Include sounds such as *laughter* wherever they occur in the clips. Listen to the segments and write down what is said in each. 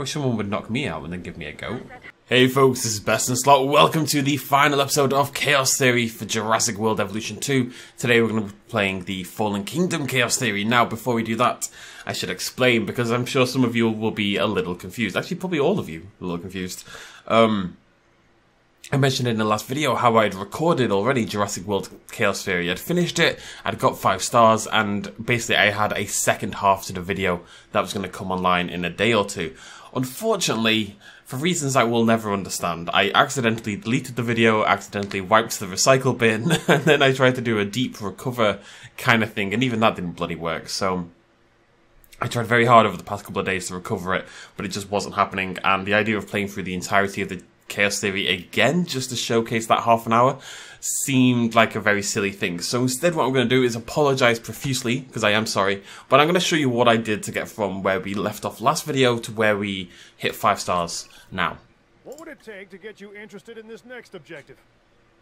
I wish someone would knock me out and then give me a go. Hey folks, this is Best in Slot. Welcome to the final episode of Chaos Theory for Jurassic World Evolution 2. Today we're going to be playing the Fallen Kingdom Chaos Theory. Now, before we do that, I should explain because I'm sure some of you will be a little confused. Actually, probably all of you a little confused. Um, I mentioned in the last video how I'd recorded already Jurassic World Chaos Theory. I'd finished it, I'd got five stars, and basically I had a second half to the video that was going to come online in a day or two. Unfortunately, for reasons I will never understand, I accidentally deleted the video, accidentally wiped the recycle bin, *laughs* and then I tried to do a deep recover kind of thing, and even that didn't bloody work, so... I tried very hard over the past couple of days to recover it, but it just wasn't happening, and the idea of playing through the entirety of the Chaos Theory again, just to showcase that half an hour, seemed like a very silly thing. So instead what I'm going to do is apologise profusely, because I am sorry, but I'm going to show you what I did to get from where we left off last video to where we hit 5 stars now. What would it take to get you interested in this next objective?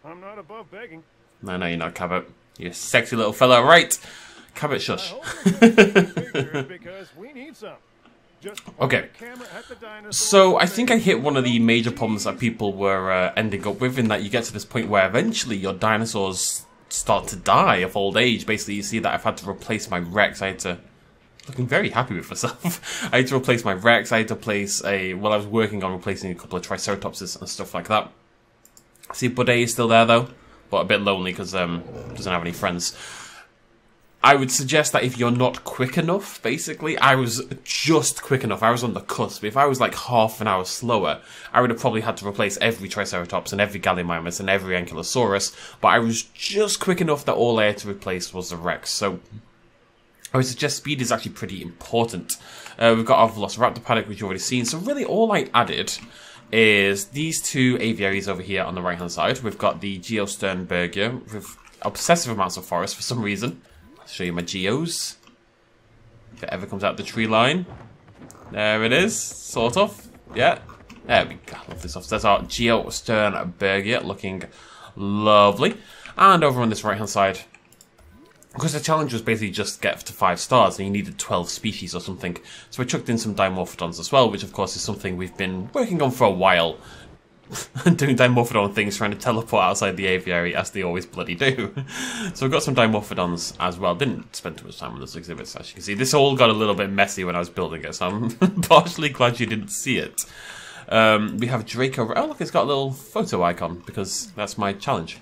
I'm not above begging. No, no, you're not, Cabot. You sexy little fella. Right. Cabot, shush. *laughs* because we need some. Okay. So I think I hit one of the major problems that people were uh, ending up with in that you get to this point where eventually your dinosaurs start to die of old age. Basically, you see that I've had to replace my Rex. I had to looking very happy with myself. *laughs* I had to replace my Rex. I had to place a well, I was working on replacing a couple of Triceratopses and stuff like that. See, Budday is still there though, but a bit lonely because um doesn't have any friends. I would suggest that if you're not quick enough, basically, I was just quick enough. I was on the cusp. If I was like half an hour slower, I would have probably had to replace every Triceratops and every Gallimimus and every Ankylosaurus. But I was just quick enough that all I had to replace was the Rex. So I would suggest speed is actually pretty important. Uh, we've got our Velociraptor paddock, which you've already seen. So really, all I added is these two aviaries over here on the right hand side. We've got the Geosternbergia with obsessive amounts of forest for some reason show you my geos. If it ever comes out the tree line. There it is, sort of. Yeah. There we go. Love this off. There's our Geosternbergia looking lovely. And over on this right hand side, because the challenge was basically just get to five stars and you needed 12 species or something. So I chucked in some Dimorphodons as well, which of course is something we've been working on for a while. *laughs* doing Dimorphodon things, trying to teleport outside the aviary, as they always bloody do. *laughs* so I've got some Dimorphodons as well. Didn't spend too much time on those exhibits, as you can see. This all got a little bit messy when I was building it, so I'm *laughs* partially glad you didn't see it. Um, we have Draco... Oh, look, it's got a little photo icon, because that's my challenge.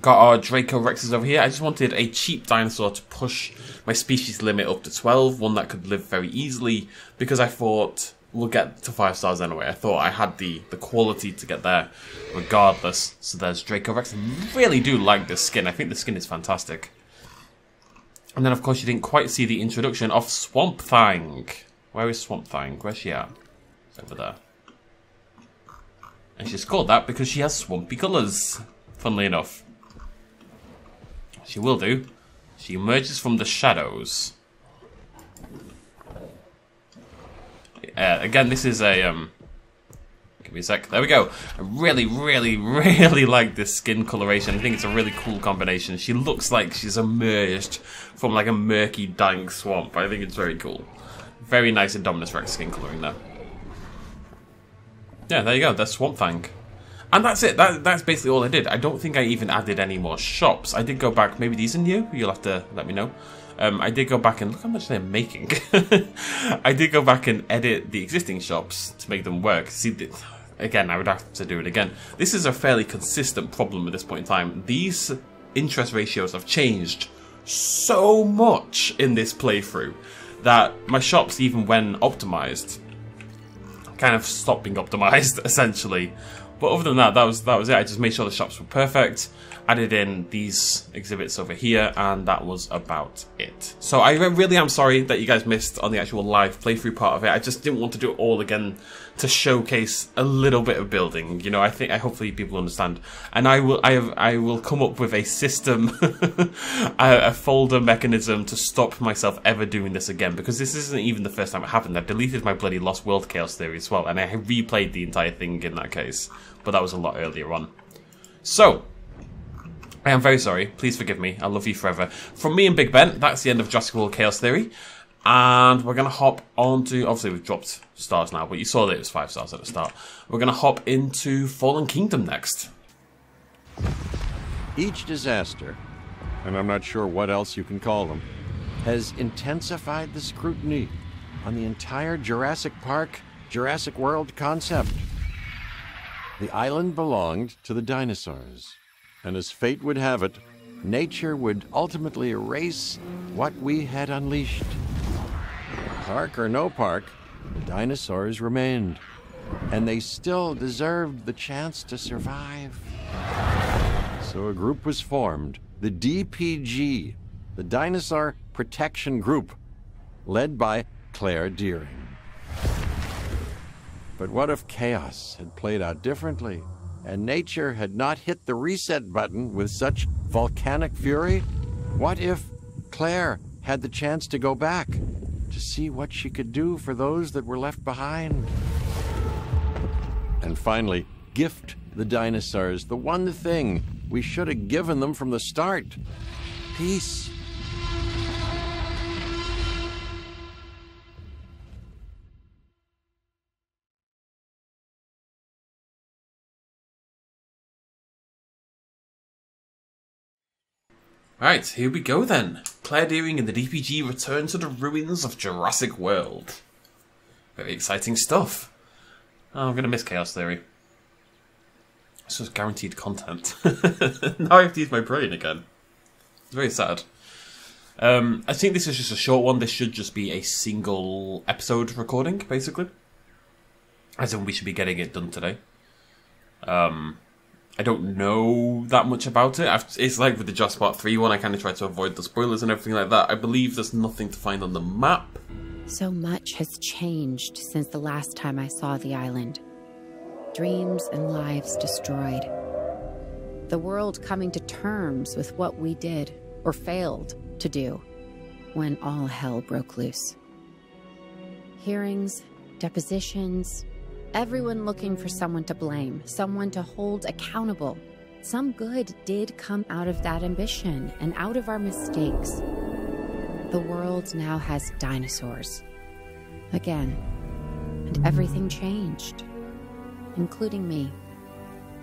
Got our Dracorexes over here. I just wanted a cheap dinosaur to push my species limit up to 12, one that could live very easily, because I thought we'll get to five stars anyway. I thought I had the, the quality to get there regardless. So there's Dracorex. I really do like this skin. I think the skin is fantastic. And then, of course, you didn't quite see the introduction of Swamp Thang. Where is Swamp Thang? Where's she at? Over there. And she's called that because she has swampy colours, funnily enough. She will do. She emerges from the shadows. Uh, again, this is a... Um, give me a sec. There we go. I really, really, *laughs* really like this skin coloration. I think it's a really cool combination. She looks like she's emerged from like a murky, dank swamp. I think it's very cool. Very nice Indominus Rex skin coloring there. Yeah, there you go. That's Swamp Thang. And that's it. That, that's basically all I did. I don't think I even added any more shops. I did go back. Maybe these are new. You'll have to let me know. Um, I did go back and look how much they're making. *laughs* I did go back and edit the existing shops to make them work. See, again, I would have to do it again. This is a fairly consistent problem at this point in time. These interest ratios have changed so much in this playthrough that my shops, even when optimized, kind of stopped being optimized *laughs* essentially. But other than that, that was that was it. I just made sure the shops were perfect added in these exhibits over here, and that was about it. So I really am sorry that you guys missed on the actual live playthrough part of it. I just didn't want to do it all again to showcase a little bit of building. You know, I think I hopefully people understand, and I will I have, I will come up with a system, *laughs* a, a folder mechanism to stop myself ever doing this again because this isn't even the first time it happened. I deleted my bloody Lost World Chaos Theory as well, and I replayed the entire thing in that case, but that was a lot earlier on. So, I am very sorry. Please forgive me. I love you forever. From me and Big Ben, that's the end of Jurassic World Chaos Theory. And we're going to hop onto, obviously we've dropped stars now, but you saw that it was five stars at the start. We're going to hop into Fallen Kingdom next. Each disaster, and I'm not sure what else you can call them, has intensified the scrutiny on the entire Jurassic Park, Jurassic World concept. The island belonged to the dinosaurs, and as fate would have it, nature would ultimately erase what we had unleashed. Park or no park, the dinosaurs remained, and they still deserved the chance to survive. So a group was formed, the DPG, the Dinosaur Protection Group, led by Claire Dearing. But what if chaos had played out differently and nature had not hit the reset button with such volcanic fury? What if Claire had the chance to go back to see what she could do for those that were left behind? And finally, gift the dinosaurs the one thing we should have given them from the start peace. Right, here we go then. Claire Dearing and the DPG return to the ruins of Jurassic World. Very exciting stuff. Oh, I'm going to miss Chaos Theory. This was guaranteed content. *laughs* now I have to use my brain again. It's very sad. Um, I think this is just a short one. This should just be a single episode recording, basically. As in, we should be getting it done today. Um, I don't know that much about it. I've, it's like with the Jurassic Park 3 one, I kind of try to avoid the spoilers and everything like that. I believe there's nothing to find on the map. So much has changed since the last time I saw the island. Dreams and lives destroyed. The world coming to terms with what we did, or failed to do, when all hell broke loose. Hearings, depositions, Everyone looking for someone to blame, someone to hold accountable. Some good did come out of that ambition and out of our mistakes. The world now has dinosaurs. Again. And everything changed, including me.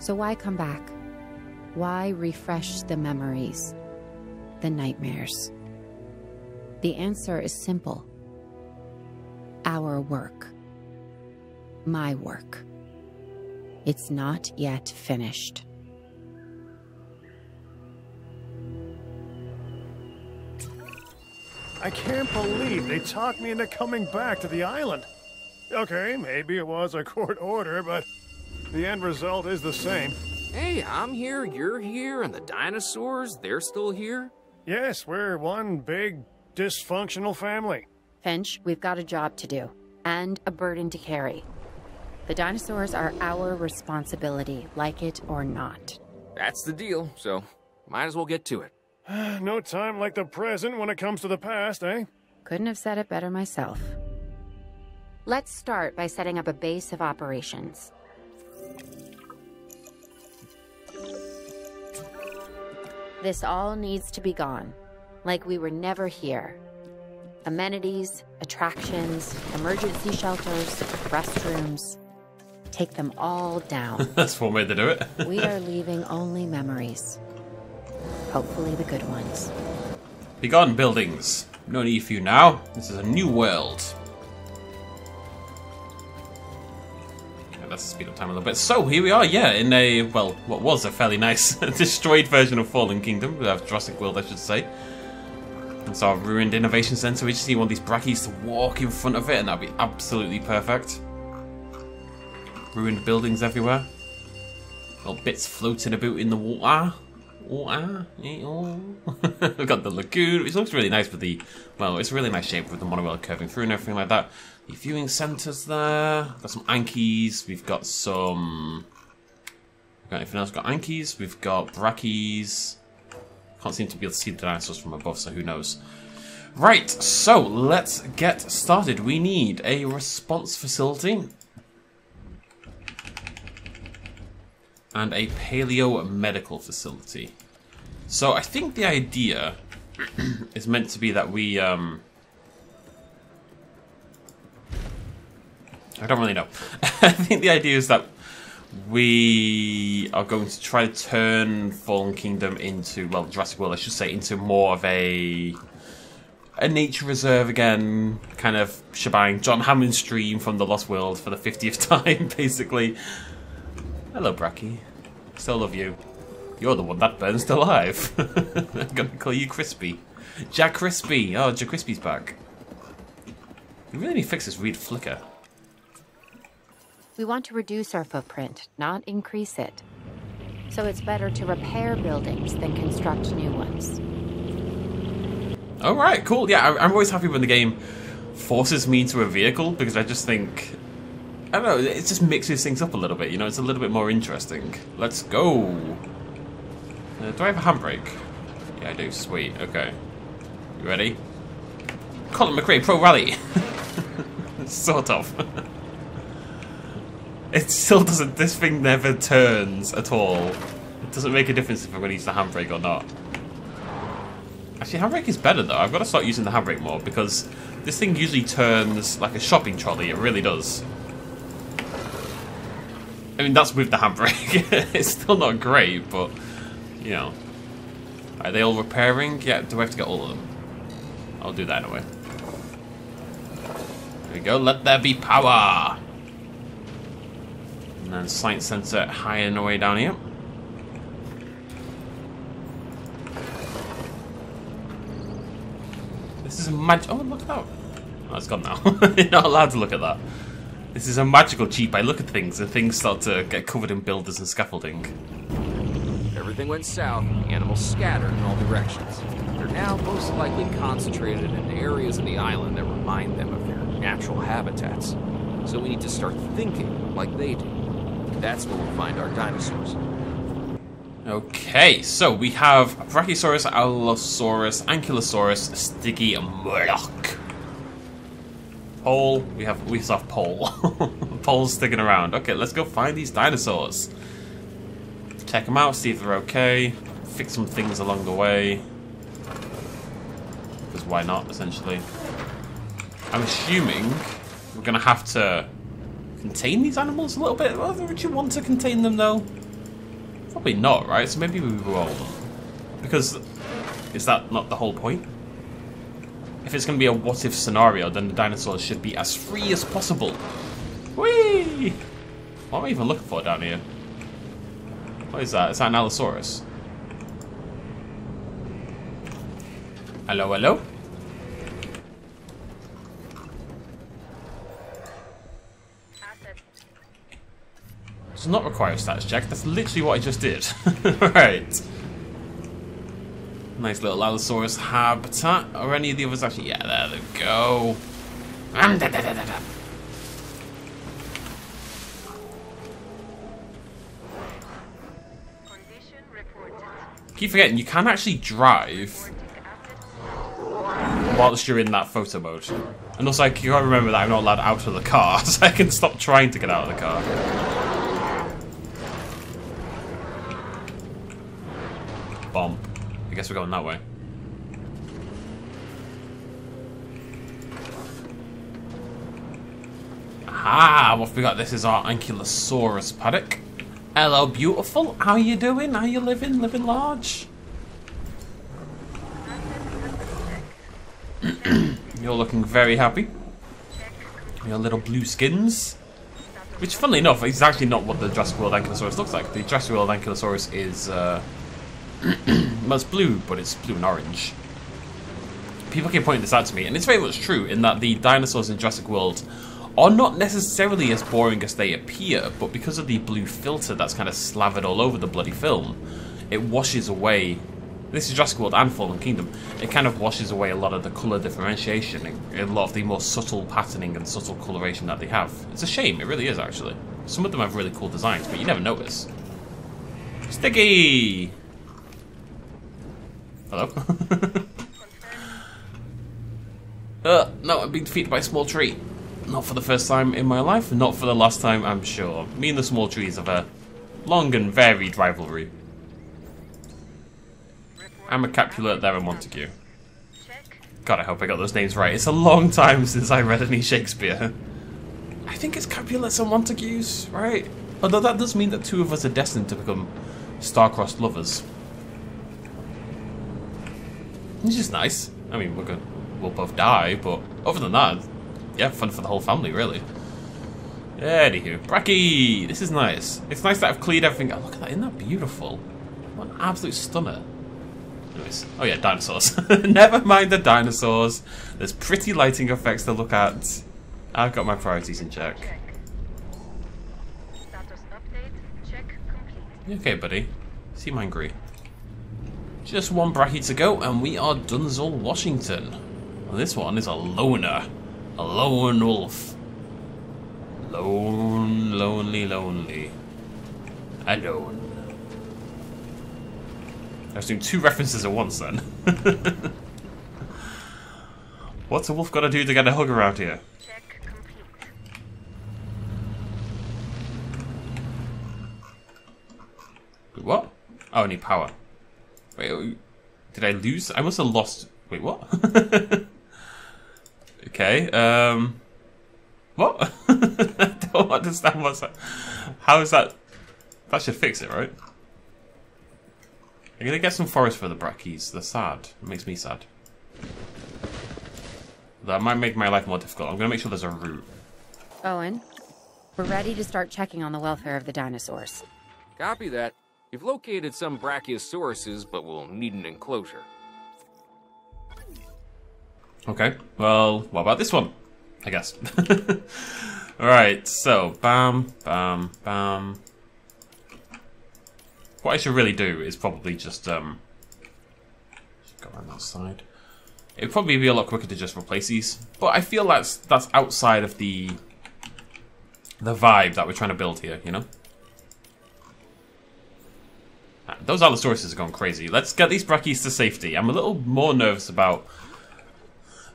So why come back? Why refresh the memories, the nightmares? The answer is simple our work my work. It's not yet finished. I can't believe they talked me into coming back to the island. Okay, maybe it was a *laughs* court order, but the end result is the same. Hey, I'm here, you're here, and the dinosaurs, they're still here? Yes, we're one big, dysfunctional family. Finch, we've got a job to do, and a burden to carry. The dinosaurs are our responsibility, like it or not. That's the deal, so might as well get to it. *sighs* no time like the present when it comes to the past, eh? Couldn't have said it better myself. Let's start by setting up a base of operations. This all needs to be gone, like we were never here. Amenities, attractions, emergency shelters, restrooms, take them all down. *laughs* That's one way to do it. *laughs* we are leaving only memories. Hopefully the good ones. Begone, buildings. No need for you now. This is a new world. Okay, let's speed up time a little bit. So, here we are, yeah, in a, well, what was a fairly nice *laughs* destroyed version of Fallen Kingdom. We have Jurassic World, I should say. It's our ruined innovation center. We just need one of these brackies to walk in front of it, and that'd be absolutely perfect. Ruined buildings everywhere. Little bits floating about in the water. Water. *laughs* We've got the lagoon, which looks really nice with the, well, it's a really nice shape with the monorail curving through and everything like that. The viewing centres there. Got some Ankies. We've got some... We've got anything else? We've got Ankies. We've got Brackies. Can't seem to be able to see the dinosaurs from above, so who knows. Right, so let's get started. We need a response facility. And a paleo medical facility. So I think the idea *clears throat* is meant to be that we um, I don't really know. *laughs* I think the idea is that we are going to try to turn Fallen Kingdom into, well, Jurassic World, I should say, into more of a a nature reserve again, kind of shebang. John Hammond stream from the Lost World for the 50th *laughs* time, basically. Hello, Bracky. Still love you. You're the one that burns alive. *laughs* I'm gonna call you Crispy. Jack Crispy. Oh, Jack Crispy's back. We really need to fix this read flicker. We want to reduce our footprint, not increase it. So it's better to repair buildings than construct new ones. Alright, cool. Yeah, I'm always happy when the game forces me into a vehicle because I just think. I don't know, it just mixes things up a little bit, you know, it's a little bit more interesting. Let's go. Uh, do I have a handbrake? Yeah, I do. Sweet. Okay. You ready? Colin McRae Pro Rally! *laughs* sort of. *laughs* it still doesn't. This thing never turns at all. It doesn't make a difference if I'm going to use the handbrake or not. Actually, handbrake is better though. I've got to start using the handbrake more because this thing usually turns like a shopping trolley. It really does. I mean, that's with the handbrake. *laughs* it's still not great, but, you know. Are they all repairing? Yeah, do I have to get all of them? I'll do that anyway. There we go. Let there be power! And then science center high and away down here. This is a mag- Oh, look at that. Oh, it's gone now. *laughs* You're not allowed to look at that. This is a magical jeep. I look at things and things start to get covered in builders and scaffolding. Everything went south, animals scattered in all directions. They're now most likely concentrated in areas of the island that remind them of their natural habitats. So we need to start thinking like they do. That's where we'll find our dinosaurs. Okay, so we have Brachiosaurus, Allosaurus, Ankylosaurus, Sticky, and Murdoch. Pole, we have we have Pole. *laughs* Pole's sticking around. Okay, let's go find these dinosaurs. Check them out, see if they're okay. Fix some things along the way. Because why not, essentially. I'm assuming we're going to have to contain these animals a little bit. Would you want to contain them, though? Probably not, right? So maybe we won't. Because is that not the whole point? If it's going to be a what-if scenario, then the dinosaurs should be as free as possible. Whee! What am I even looking for down here? What is that? Is that an Allosaurus? Hello, hello? Does not require a stats check. That's literally what I just did. *laughs* right. Nice little Allosaurus habitat. Or any of the others actually? Yeah, there they go. Keep forgetting, you can actually drive whilst you're in that photo mode. And also, I gotta remember that I'm not allowed out of the car, *laughs* so I can stop trying to get out of the car. Guess we're going that way. Ah, what we got? This is our Ankylosaurus paddock. Hello, beautiful. How you doing? How you living? Living large? *clears throat* You're looking very happy. Your little blue skins. Which, funnily enough, is actually not what the Jurassic World Ankylosaurus looks like. The Jurassic World Ankylosaurus is, uh, *clears throat* it's blue, but it's blue and orange. People keep pointing this out to me, and it's very much true in that the dinosaurs in Jurassic World are not necessarily as boring as they appear, but because of the blue filter that's kind of slathered all over the bloody film, it washes away. This is Jurassic World and Fallen Kingdom. It kind of washes away a lot of the colour differentiation a lot of the more subtle patterning and subtle coloration that they have. It's a shame, it really is actually. Some of them have really cool designs, but you never notice. Sticky! Hello? *laughs* uh, no, I've been defeated by a small tree. Not for the first time in my life, not for the last time, I'm sure. Me and the small trees have a long and varied rivalry. I'm a Capulet, there a Montague. God, I hope I got those names right. It's a long time since I read any Shakespeare. *laughs* I think it's Capulets and Montagues, right? Although that does mean that two of us are destined to become star-crossed lovers. Which is nice. I mean, we're going we'll both die, but other than that, yeah, fun for the whole family, really. Anywho, Bracky, this is nice. It's nice that I've cleared everything. Oh, look at that, isn't that beautiful? What an absolute stunner. Anyways, oh yeah, dinosaurs. *laughs* Never mind the dinosaurs. There's pretty lighting effects to look at. I've got my priorities in check. Okay, buddy? See my angry. Just one bracket to go, and we are Dunzel, Washington. And this one is a loner. A lone wolf. Lone, lonely, lonely. Alone. I was doing two references at once then. *laughs* What's a wolf got to do to get a hug around here? Check complete. What? Oh, I need power. Wait, wait, did I lose? I must have lost. Wait, what? *laughs* okay, um. What? I *laughs* don't understand what's that. How is that? That should fix it, right? I'm gonna get some forest for the brackies. They're sad. It makes me sad. That might make my life more difficult. I'm gonna make sure there's a route. Owen, we're ready to start checking on the welfare of the dinosaurs. Copy that. You've located some Brachiosauruses, but we'll need an enclosure. Okay, well, what about this one? I guess. *laughs* Alright, so, bam, bam, bam. What I should really do is probably just, um... go around that side. It'd probably be a lot quicker to just replace these, but I feel that's that's outside of the the vibe that we're trying to build here, you know? Those Allosaurus are going crazy. Let's get these Brachys to safety. I'm a little more nervous about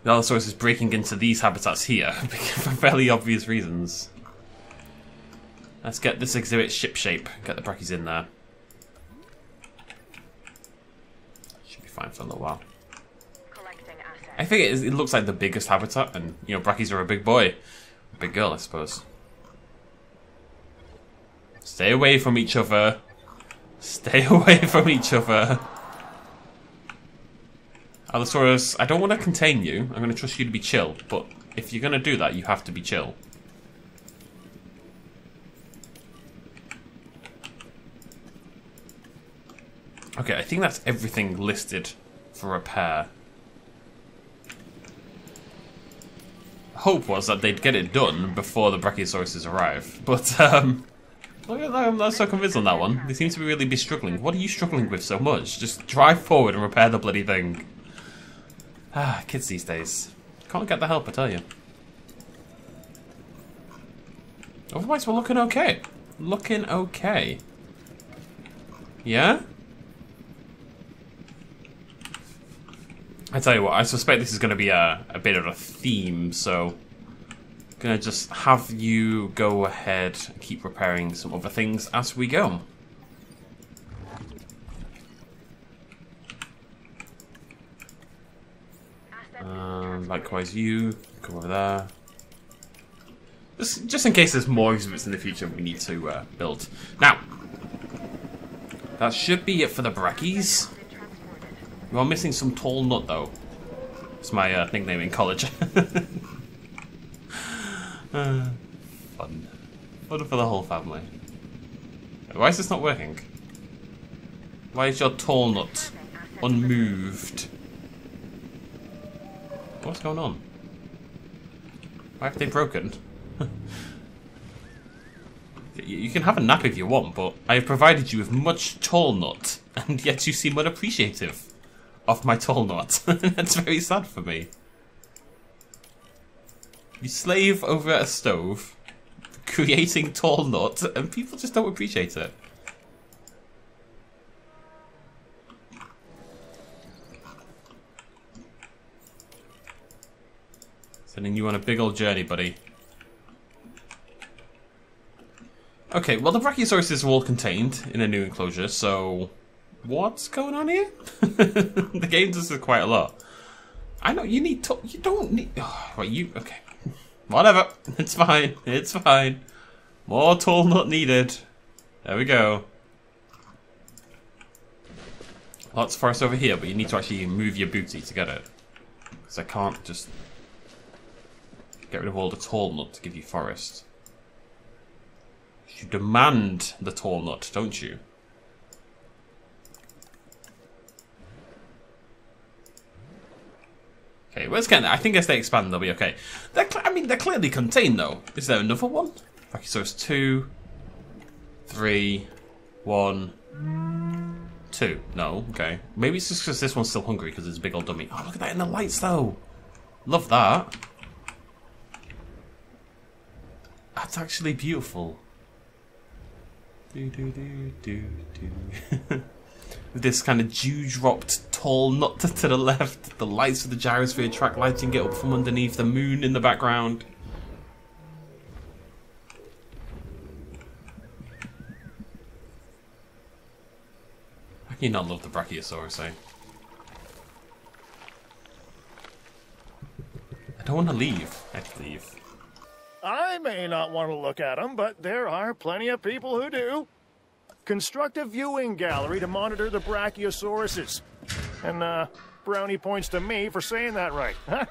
the Allosaurus breaking into these habitats here *laughs* for fairly obvious reasons. Let's get this exhibit shipshape. Get the brackies in there. Should be fine for a little while. I think it, is, it looks like the biggest habitat, and you know, brackies are a big boy, a big girl, I suppose. Stay away from each other. Stay *laughs* away from each other. Allosaurus, I don't want to contain you. I'm going to trust you to be chill, but if you're going to do that, you have to be chill. Okay, I think that's everything listed for repair. Hope was that they'd get it done before the Brachiosauruses arrive, but um, I'm not so convinced on that one. They seem to be really be struggling. What are you struggling with so much? Just drive forward and repair the bloody thing. Ah, kids these days. Can't get the help, I tell you. Otherwise, we're looking okay. Looking okay. Yeah? I tell you what, I suspect this is going to be a, a bit of a theme, so... Gonna just have you go ahead and keep repairing some other things as we go. Um, likewise, you come over there. Just, just in case there's more exhibits in the future we need to uh, build. Now, that should be it for the transported. We are missing some tall nut though. It's my uh, nickname in college. *laughs* Uh, fun. Fun for the whole family. Why is this not working? Why is your tall nut unmoved? What's going on? Why have they broken? *laughs* You- you can have a nap if you want, but I have provided you with much tall nut, and yet you seem unappreciative of my tall nut. *laughs* That's very sad for me. You slave over a stove, creating tall nut, and people just don't appreciate it. Sending you on a big old journey, buddy. Okay, well the Brachiosauruses are all contained in a new enclosure, so what's going on here? *laughs* the game does this quite a lot. I know you need to. You don't need. Oh, *sighs* right, you okay? Whatever. *laughs* It's fine. It's fine. More tall nut needed. There we go. Lots of forest over here, but you need to actually move your booty to get it. Because I can't just get rid of all the tall nut to give you forest. You demand the tall nut, don't you? Okay, well, it's getting there. I think as they expand, they'll be okay. They're I mean, they're clearly contained, though. Is there another one? Okay, so it's two, three, one, two. No, okay. Maybe it's just because this one's still hungry because it's a big old dummy. Oh, look at that in the lights, though. Love that. That's actually beautiful. Do, do, do, do, do. *laughs* This kind of dew-dropped tall nut to the left, the lights of the gyrosphere track lighting it up from underneath, the moon in the background. How can you not love the Brachiosaurus, eh? I don't want to leave. I leave. I may not want to look at them, but there are plenty of people who do. Construct a viewing gallery to monitor the Brachiosauruses. And, uh, Brownie points to me for saying that right. *laughs*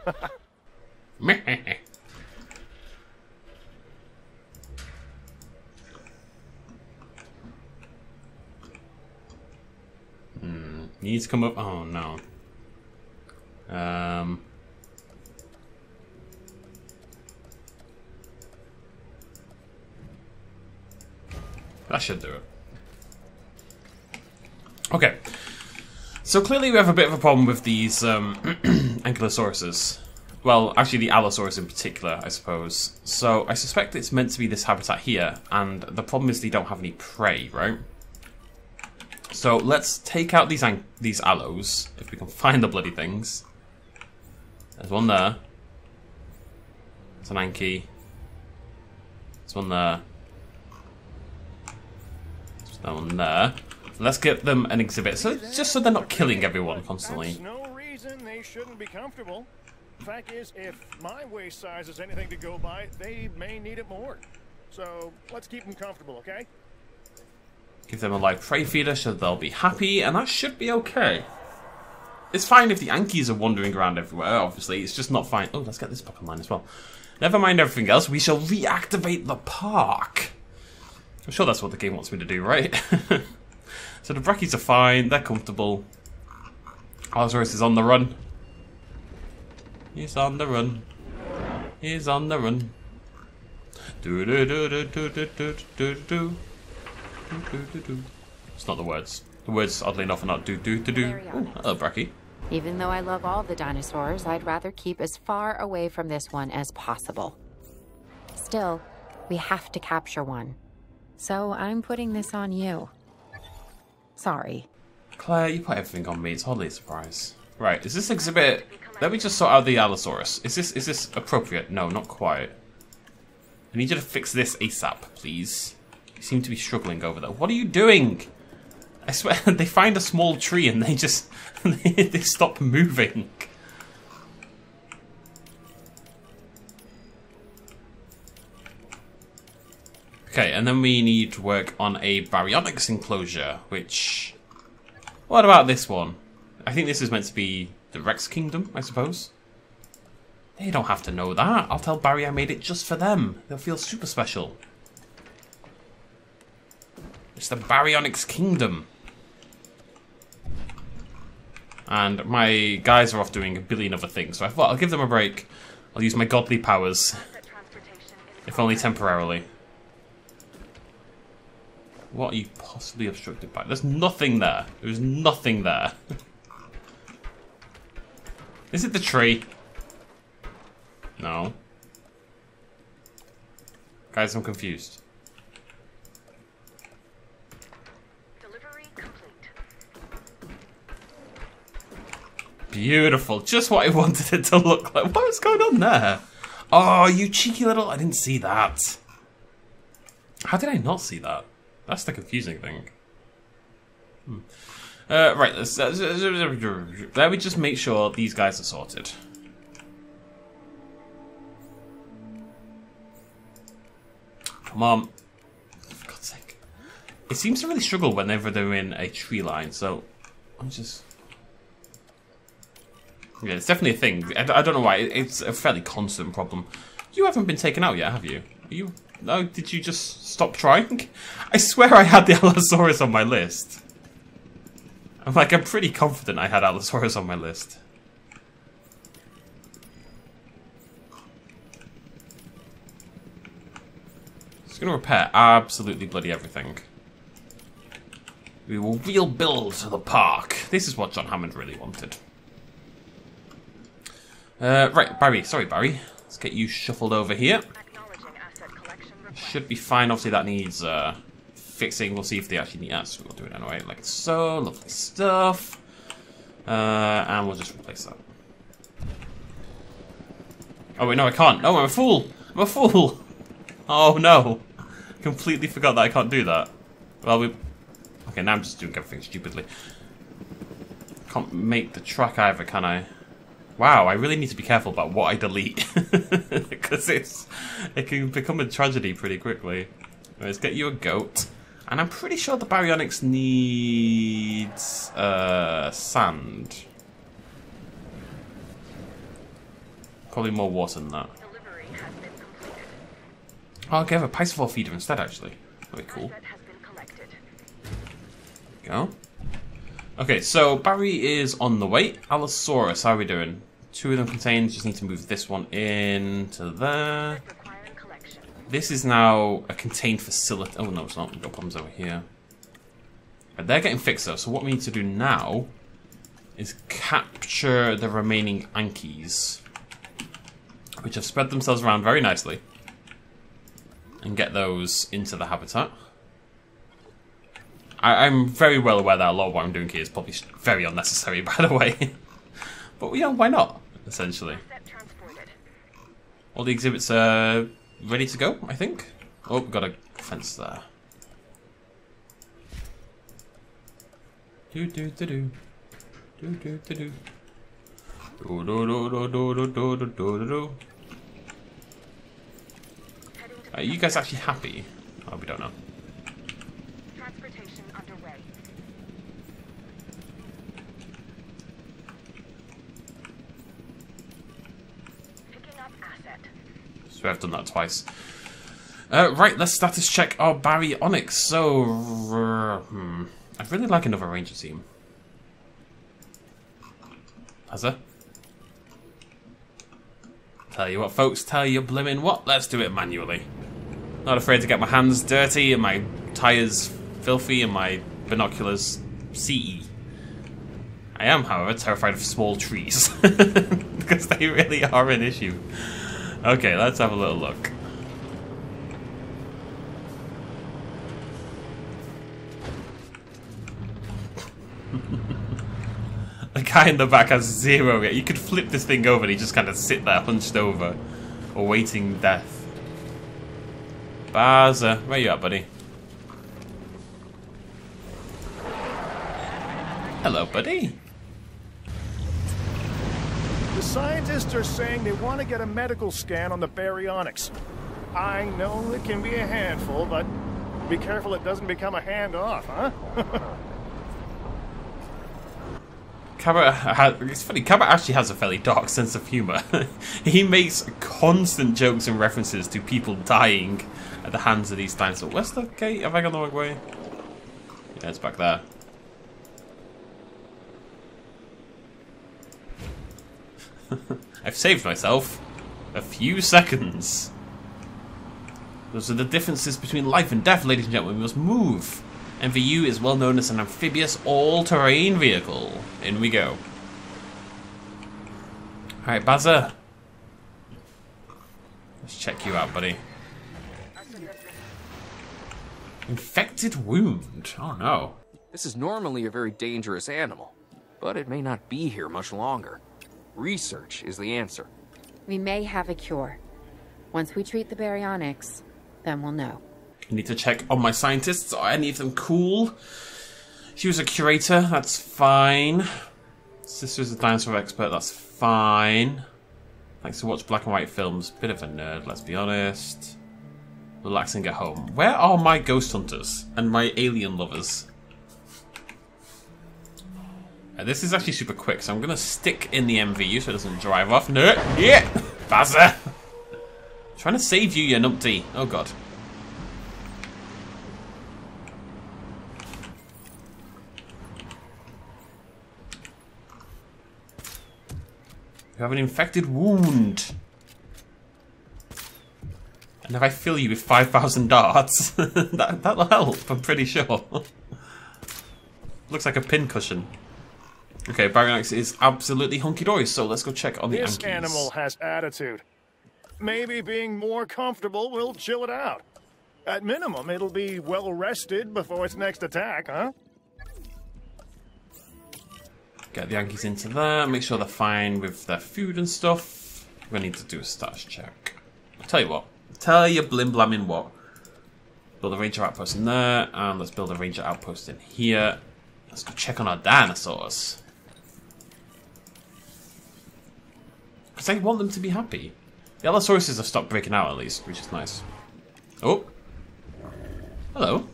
hmm. Needs come up. Oh no. Um. That should do it. Okay. So clearly we have a bit of a problem with these um, *clears throat* Ankylosauruses. Well, actually the Allosaurus in particular, I suppose. So I suspect it's meant to be this habitat here, and the problem is they don't have any prey, right? So let's take out these these allos, if we can *laughs* find the bloody things. There's one there. It's an Anki. There's one there. There's that one there. Let's get them an exhibit, so just so they're not killing everyone constantly. No reason they shouldn't be comfortable. Fact is, if my waist size is anything to go by, they may need it more. So let's keep them comfortable, okay? Give them a live prey feeder so they'll be happy, and that should be okay. It's fine if the Ankies are wandering around everywhere, obviously. It's just not fine. Oh, let's get this Pokemon as well. Never mind everything else, we shall reactivate the park. I'm sure that's what the game wants me to do, right? *laughs* so the Brackies are fine, they're comfortable. Allosaurus is on the run. He's on the run. He's on the run. Do do do do do do do do do. do do It's not the words. The words, oddly enough, are not do do do do. Oh, hello, Bracky. Even though I love all the dinosaurs, I'd rather keep as far away from this one as possible. Still, we have to capture one. So I'm putting this on you. Sorry. Claire, you put everything on me. It's hardly a surprise. Right, is this exhibit? Let me just sort out the Allosaurus. Is this is this appropriate? No, not quite. I need you to fix this ASAP, please. You seem to be struggling over there. What are you doing? I swear, *laughs* they find a small tree and they just they, *laughs* they stop moving. Okay, and then we need to work on a baryonyx enclosure, which... What about this one? I think this is meant to be the Rex Kingdom, I suppose. They don't have to know that. I'll tell Barry I made it just for them. They'll feel super special. It's the Baryonyx Kingdom. And my guys are off doing a billion other things, so I thought I'll give them a break. I'll use my godly powers, Asset transportation is if only temporarily. What are you possibly obstructed by? There's nothing there. There's nothing there. *laughs* Is it the tree? No. Guys, I'm confused. delivery complete. Beautiful. Just what I *laughs* wanted it to look like. What was going on there? Oh, you cheeky little... I didn't see that. How did I not see that? That's the confusing thing. Hmm. Uh, right, let's, uh, let me just make sure these guys are sorted. Come on. For God's sake. It seems to really struggle whenever they're in a tree line, so I'm just. Yeah, it's definitely a thing. I, I don't know why. It's a fairly constant problem. You haven't been taken out yet, have you? Are you? No, did you just stop trying? I swear I had the *laughs* Allosaurus on my list. I'm like, I'm pretty confident I had Allosaurus on my list. Just gonna repair absolutely bloody everything. We will rebuild the park. This is what John Hammond really wanted. Uh, right, Barry. Sorry, Barry. Let's get you shuffled over here. Should be fine. Obviously, that needs uh, fixing. We'll see if they actually need us. We'll do it anyway. Like so. Lovely stuff. Uh, and we'll just replace that. Oh wait, no, I can't. No, I'm a fool. I'm a fool. *laughs* Oh no, completely forgot that I can't do that. Well, we. Okay, now I'm just doing everything stupidly. Can't make the track either, can I? Wow, I really need to be careful about what I delete *laughs* because it's it can become a tragedy pretty quickly. Let's get you a goat, and I'm pretty sure the baryonyx needs uh, sand. Probably more water than that. Delivery has been completed. Oh, I'll give a Piscivore feeder instead, actually. Cool. be cool. Go. Okay, so Barry is on the way. Allosaurus, how are we doing? Two of them contained, just need to move this one into there. Requiring. This is now a contained facility. Oh no, it's not. We've got problems over here. But they're getting fixed though, so what we need to do now is capture the remaining Ankies, which have spread themselves around very nicely, and get those into the habitat. I, I'm very well aware that a lot of what I'm doing here is probably very unnecessary, *laughs* by the way. but you know, why not? Essentially. All the exhibits are ready to go, I think. Oh, got a fence there. Do do do do. Do do do do. Do do do do do do do do do do do. Are you guys actually happy? Oh, we don't know. transportation underway. Picking up asset. I've done that twice. Uh, right, let's status check our Baryonyx. So, hmm, I'd really like another Ranger team. Has there? Tell you what, folks, tell you blimmin' what, let's do it manually. Not afraid to get my hands dirty and my tyres filthy and my binoculars CE. I am, however, terrified of small trees. *laughs* because they really are an issue. Okay, let's have a little look. *laughs* the guy in the back has zero. You could flip this thing over and he just kind of sit there hunched over, awaiting death. Baza, where you at, buddy? Hello, buddy. The scientists are saying they want to get a medical scan on the baryonyx. I know it can be a handful, but be careful it doesn't become a handoff, huh? *laughs* Cabot, it's funny, Cabot actually has a fairly dark sense of humour. *laughs* he makes constant jokes and references to people dying at the hands of these dinosaurs. Where's the gate? Have I gone the wrong way? Yeah, it's back there. *laughs* I've saved myself a few seconds. Those are the differences between life and death, ladies and gentlemen. We must move. MVU is well known as an amphibious all-terrain vehicle. In we go. Alright, Bazza. Let's check you out, buddy. Infected wound. Oh no. This is normally a very dangerous animal, but it may not be here much longer. Research is the answer. We may have a cure. Once we treat the baryonyx, then we'll know. Need to check on my scientists. Are any of them cool? She was a curator. That's fine. Sister's a dinosaur expert. That's fine. Likes to watch black and white films. Bit of a nerd, let's be honest. relaxing at home. Where are my ghost hunters and my alien lovers? Uh, this is actually super quick, so I'm gonna stick in the MVU so it doesn't drive off. No, yeah, *laughs* buzzer. *laughs* Trying to save you, you numpty. Oh god. You have an infected wound. And if I fill you with 5,000 darts, *laughs* that, that'll help, I'm pretty sure. Looks like a pin cushion. Okay, Baryonyx is absolutely hunky-dory, so let's go check on the This Ankies. animal has attitude. Maybe being more comfortable will chill it out. At minimum, it'll be well rested before its next attack, huh? Get the Ankies into there, make sure they're fine with their food and stuff. We're gonna need to do a status check. I'll tell you what. Tell you blim blamming what. Build a ranger outpost in there, and let's build a ranger outpost in here. Let's go check on our dinosaurs. Because I want them to be happy. The Allosauruses have stopped breaking out at least, which is nice. Oh. Hello.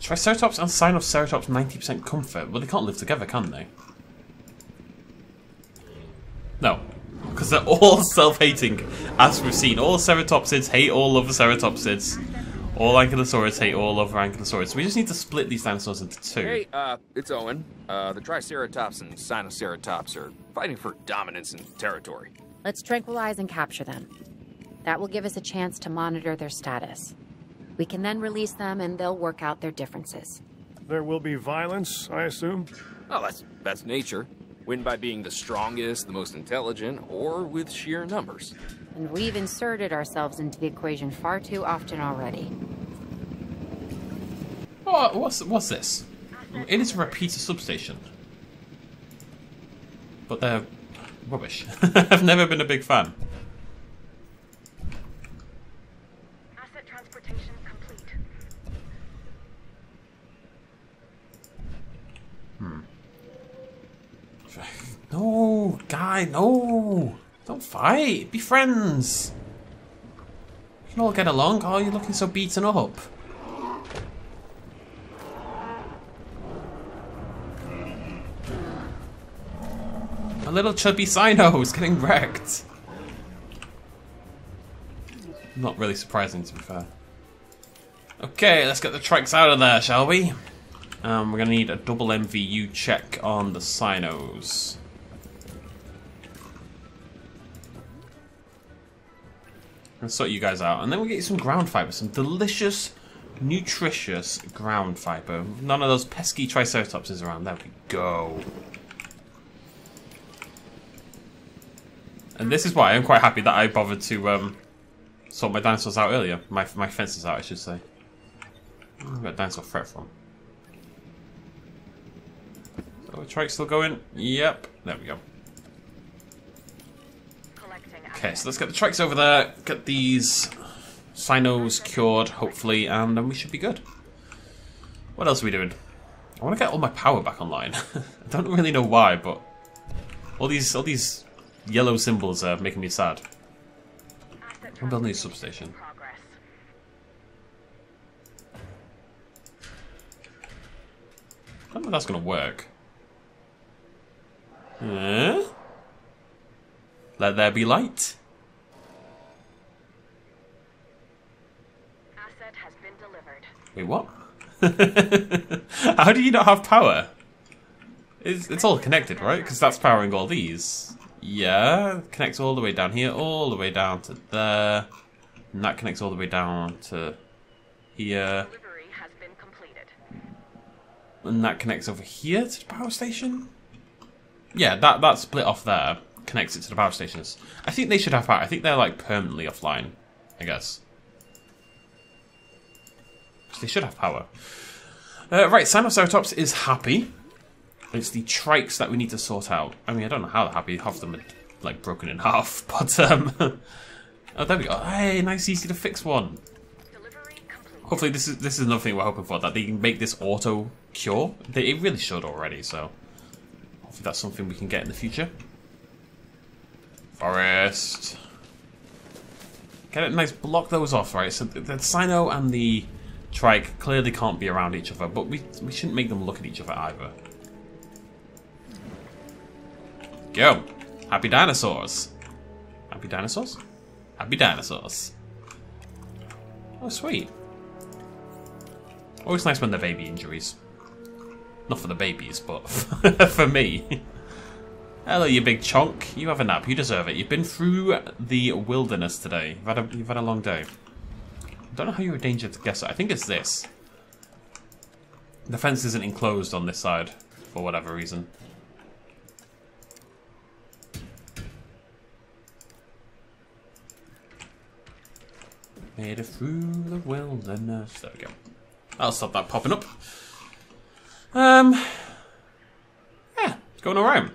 Triceratops and Sinoceratops 90% comfort. Well, they can't live together, can they? No. Because they're all *laughs* self-hating, as we've seen. All ceratopsids hate all other ceratopsids. All ankylosaurids hate all other ankylosaurids. We just need to split these dinosaurs into two. Hey, uh, it's Owen. Uh, the Triceratops and Sinoceratops are fighting for dominance and territory. Let's tranquilize and capture them. That will give us a chance to monitor their status. We can then release them and they'll work out their differences. There will be violence, I assume. Oh, that's that's nature. Win by being the strongest, the most intelligent, or with sheer numbers. And we've inserted ourselves into the equation far too often already. Oh, what's what's this? It is a repeater substation. But they're rubbish. *laughs* I've never been a big fan. Asset transportation complete. Hmm. *laughs* No, guy, no. Don't fight. Be friends. We can all get along. Oh, you're looking so beaten up. A little chubby Sino is getting wrecked. Not really surprising, to be fair. Okay, let's get the trikes out of there, shall we? Um, we're going to need a double MVU check on the Sinos. Let's sort you guys out. And then we'll get you some ground fiber. Some delicious, nutritious ground fiber. None of those pesky Triceratopses around. There we go. And this is why I'm quite happy that I bothered to um, sort my dinosaurs out earlier. My, my fences out, I should say. Where's that dinosaur threat from? So, trike still going? Yep. There we go. Okay, so let's get the trikes over there, get these Sinos cured, hopefully, and then we should be good. What else are we doing? I want to get all my power back online. *laughs* I don't really know why, but all these all these yellow symbols are making me sad. I'm building a substation. I don't know if that's going to work. Eh? Let there be light. Asset has been delivered. Wait, what? *laughs* How do you not have power? It's, it's all connected, right? Because that's powering all these. Yeah, connects all the way down here, all the way down to there. And that connects all the way down to here. Delivery has been completed. And that connects over here to the power station? Yeah, that, that split off there connects it to the power stations. I think they should have power. I think they're like permanently offline, I guess. They should have power. Uh, right, Sinoceratops is happy. It's the trikes that we need to sort out. I mean, I don't know how they're happy. Half of them are like broken in *laughs* half, but um, *laughs* oh, there we go. Hey, nice, easy to fix one. Hopefully, this is this is another thing we're hoping for that they can make this auto cure. It really should already. So, hopefully, that's something we can get in the future. Forest. Get it nice, block those off, right? So the, the Sino and the Trike clearly can't be around each other, but we, we shouldn't make them look at each other either. Go! Happy dinosaurs! Happy dinosaurs? Happy dinosaurs. Oh, sweet. Always nice when they're baby injuries. Not for the babies, but *laughs* for me. *laughs* Hello, you big chonk. You have a nap. You deserve it. You've been through the wilderness today. You've had a, you've had a long day. I don't know how you were danger to guess. I think it's this. The fence isn't enclosed on this side, for whatever reason. Made it through the wilderness. There we go. I'll stop that popping up. Um, yeah, it's going alright.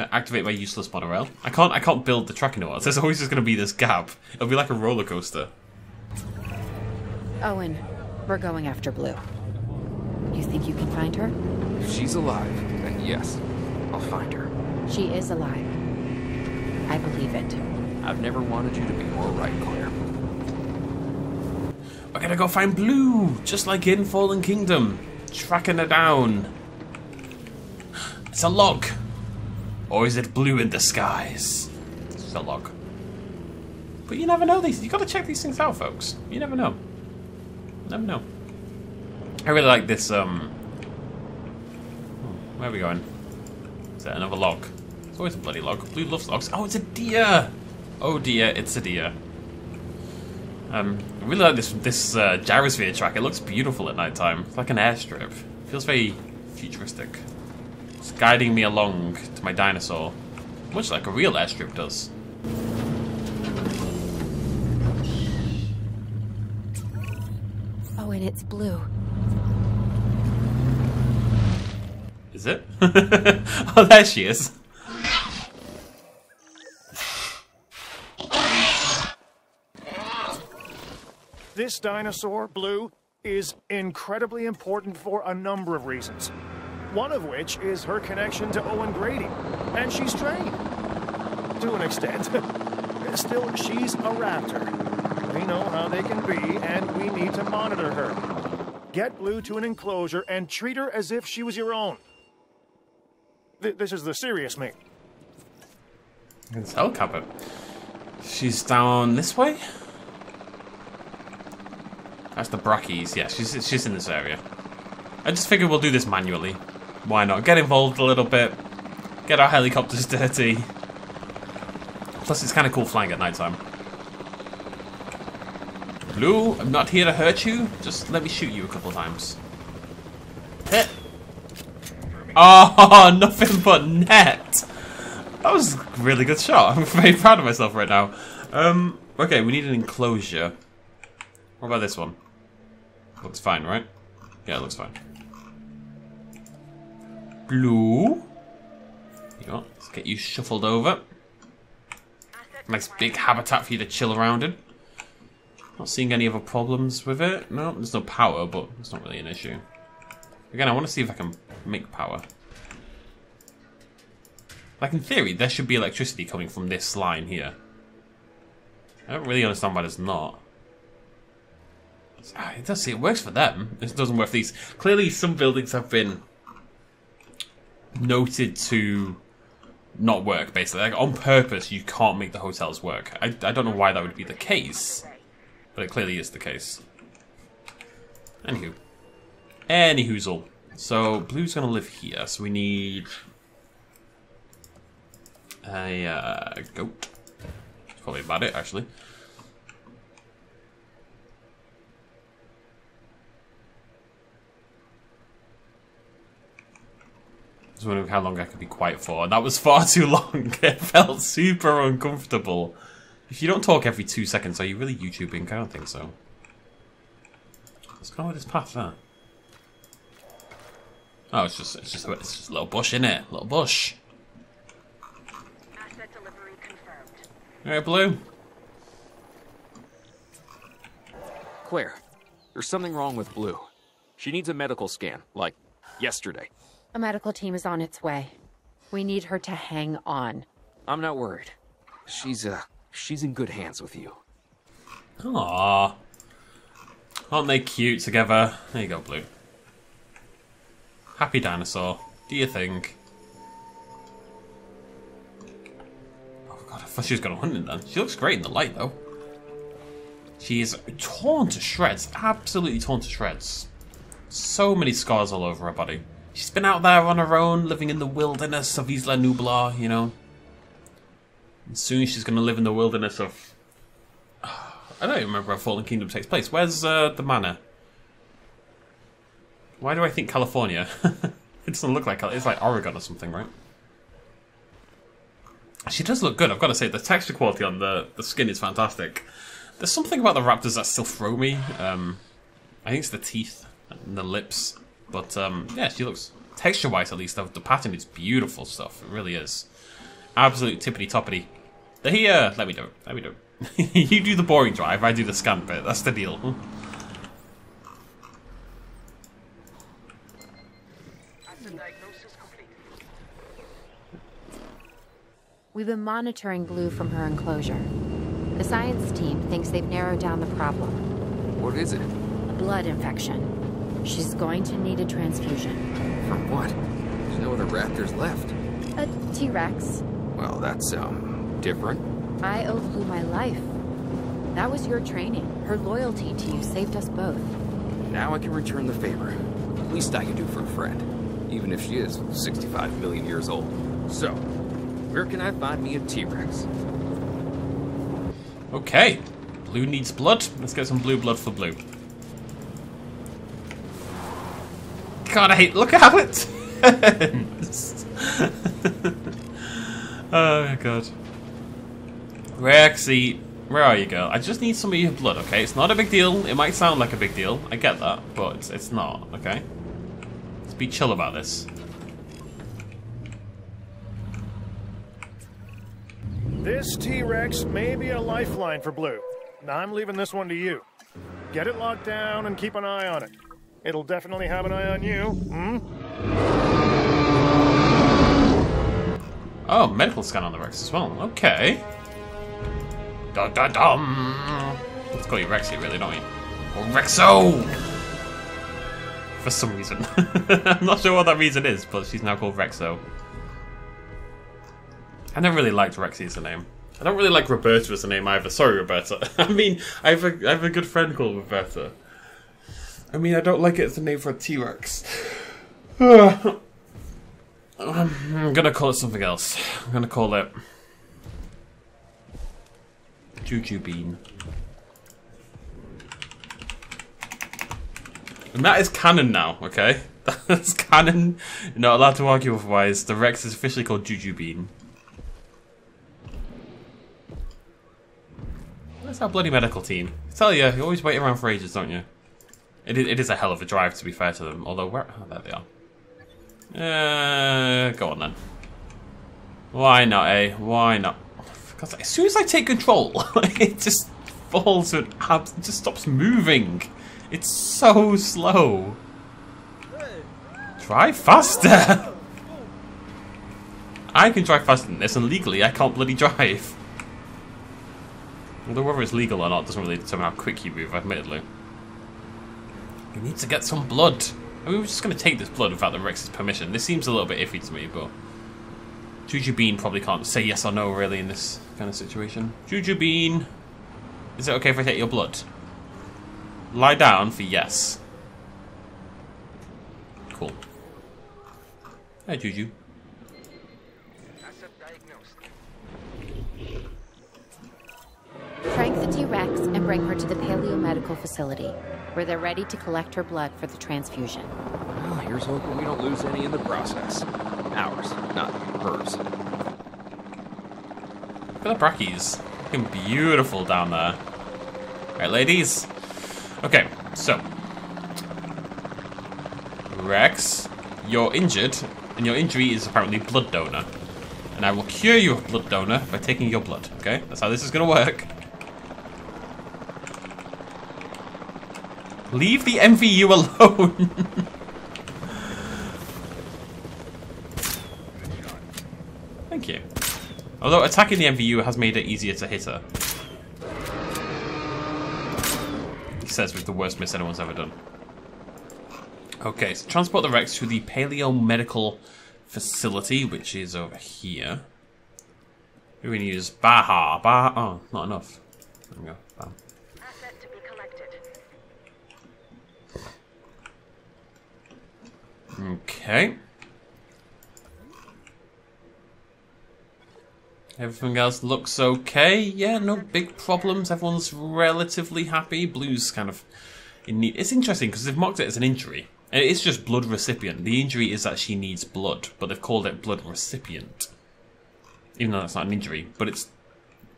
Gonna activate my useless monorail. I can't. I can't build the tracking wheels. There's always just gonna be this gap. It'll be like a roller coaster. Owen, we're going after Blue. You think you can find her? If she's alive, then yes, I'll find her. She is alive. I believe it. I've never wanted you to be more right, Claire. We're gonna go find Blue, just like in Fallen Kingdom. Tracking her down. It's a log. Or is it blue in disguise? It's a log. But you never know these. You gotta check these things out, folks. You never know. Never know. I really like this, um... oh, Where are we going? Is that another log? It's always a bloody log. Blue loves logs. Oh, it's a deer! Oh dear, it's a deer. Um, I really like this this uh, gyrosphere track. It looks beautiful at night time. It's like an airstrip. feels very futuristic. It's guiding me along to my dinosaur, much like a real airstrip does. Oh, and it's Blue. Is it? *laughs* oh, there she is. This dinosaur, Blue, is incredibly important for a number of reasons. One of which is her connection to Owen Grady. And she's trained. To an extent. *laughs* Still, she's a raptor. We know how they can be, and we need to monitor her. Get Blue to an enclosure and treat her as if she was your own. Th- this is the serious me. It's helicopter. She's down this way? That's the Brackies. Yeah, she's, she's in this area. I just figured we'll do this manually. Why not? Get involved a little bit. Get our helicopters *laughs* dirty. Plus, it's kind of cool flying at nighttime. Blue, I'm not here to hurt you. Just let me shoot you a couple times. Hit. Oh, *laughs* nothing but net. That was a really good shot. I'm *laughs* very proud of myself right now. Um, okay, we need an enclosure. What about this one? Looks fine, right? Yeah, it looks fine. Blue. Go. Let's get you shuffled over. Nice big habitat for you to chill around in. Not seeing any other problems with it. No, there's no power, but it's not really an issue. Again, I want to see if I can make power. Like, in theory, there should be electricity coming from this line here. I don't really understand why there's not. Ah, It does see it works for them. It doesn't work for these. Clearly, some buildings have been noted to not work. Basically, like on purpose, you can't make the hotels work. I, I don't know why that would be the case, but it clearly is the case. Anywho, anyhoozle. So blue's gonna live here. So we need a uh, goat. That's probably about it, actually. Was wondering how long I could be quiet for, and that was far *laughs* too long. it felt super uncomfortable. If you don't talk every two seconds, are you really YouTubing? I don't think so. Let's go with this path there. Oh, it's just it's just it's just a little bush in it, little bush. Asset delivery confirmed. All right, blue. Claire, there's something wrong with Blue. She needs a medical scan, like yesterday. A medical team is on its way. We need her to hang on. I'm not worried. She's, uh, She's in good hands with you. Aww. Aren't they cute together? There you go, Blue. Happy dinosaur. Do you think? Oh god, I thought she was going to hunt him then. She looks great in the light though. She is torn to shreds. Absolutely torn to shreds. So many scars all over her body. She's been out there on her own, living in the wilderness of Isla Nublar, you know. And soon she's going to live in the wilderness of *sighs* I don't even remember where Fallen Kingdom takes place. Where's uh, the manor? Why do I think California? *laughs* it doesn't look like it's like Oregon or something, right? She does look good. I've got to say the texture quality on the the skin is fantastic. There's something about the raptors that still throw me. Um, I think it's the teeth and the lips, but um, yeah, she looks texture-wise at least. The, the pattern is beautiful stuff. It really is. Absolute tippity toppity. The here, let me do it. Let me do it. *laughs* you do the boring drive, I do the scan bit. That's the deal. Asset diagnosis complete. We've been monitoring Blue from her enclosure. The science team thinks they've narrowed down the problem What is it? a blood infection. She's going to need a transfusion. From what? There's no other raptors left. A T Rex. Well, that's, um, different. I owe Blue my life. That was your training. Her loyalty to you saved us both. Now I can return the favor. Least I can do for a friend. Even if she is 65 million years old. So, where can I find me a T-Rex? Okay. Blue needs blood. Let's get some blue blood for Blue. God, I hate. Look at how it turns. *laughs* oh, God. Rexy, where are you, girl? I just need some of your blood, okay? It's not a big deal. It might sound like a big deal. I get that, but it's, it's not, okay? Let's be chill about this. This T-Rex may be a lifeline for Blue. Now I'm leaving this one to you. Get it locked down and keep an eye on it. It'll definitely have an eye on you. Hmm? Oh, medical scan on the Rex as well. Okay. Da da dum. Let's call you Rexy, really, don't we? Or Rexo! For some reason. *laughs* I'm not sure what that reason is, but she's now called Rexo. I never really liked Rexy as a name. I don't really like Roberta as a name either. Sorry, Roberta. *laughs* I mean, I have a, I have a good friend called Roberta. I mean, I don't like it as a name for a T-Rex. *sighs* Um, I'm gonna call it something else. I'm gonna call it Juju Bean. And that is canon now, okay? *laughs* That's canon. You're not allowed to argue otherwise. The Rex is officially called Juju Bean. Where's our bloody medical team? I tell you, you always wait around for ages, don't you? It is, it is a hell of a drive, to be fair to them. Although, where? Oh, there they are. Uh, go on then. Why not, eh? Why not? Because as soon as I take control, *laughs* it just falls and abs- just stops moving. It's so slow. Drive faster. I can drive faster than this, and legally I can't bloody drive. Although whether it's legal or not doesn't really determine how quick you move, admittedly. We need to get some blood. I mean, we're just going to take this blood without the Rex's permission. This seems a little bit iffy to me, but... Juju Bean probably can't say yes or no, really, in this kind of situation. Juju Bean! Is it okay if I take your blood? Lie down for yes. Cool. Hi, Juju. Tranq the T-Rex and bring her to the Paleo Medical Facility, where they're ready to collect her blood for the transfusion. Well, here's hoping we don't lose any in the process. Ours, not hers. Look at the brackies. Looking beautiful down there. Alright, ladies. Okay, so. Rex, you're injured, and your injury is apparently blood donor. And I will cure you of blood donor by taking your blood, okay? That's how this is gonna work. Leave the MVU alone! *laughs* Thank you. Although attacking the MVU has made it easier to hit her. He says with the worst miss anyone's ever done. Okay, so transport the Rex to the Paleo Medical Facility, which is over here. We're going to use Baha. Baha. Oh, not enough. There we go. Bam. Asset to be collected. Okay. Everything else looks okay. Yeah, no big problems. Everyone's relatively happy. Blue's kind of in need. It's interesting because they've marked it as an injury. It is just blood recipient. The injury is that she needs blood, but they've called it blood recipient. Even though that's not an injury, but it's